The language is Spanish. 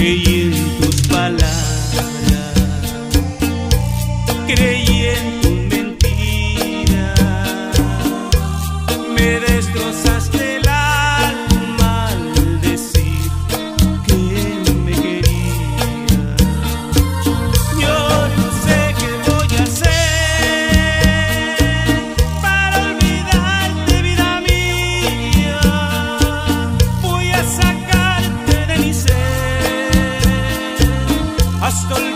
creí en tus palabras, creí en tu mentira, me destrozas. Hasta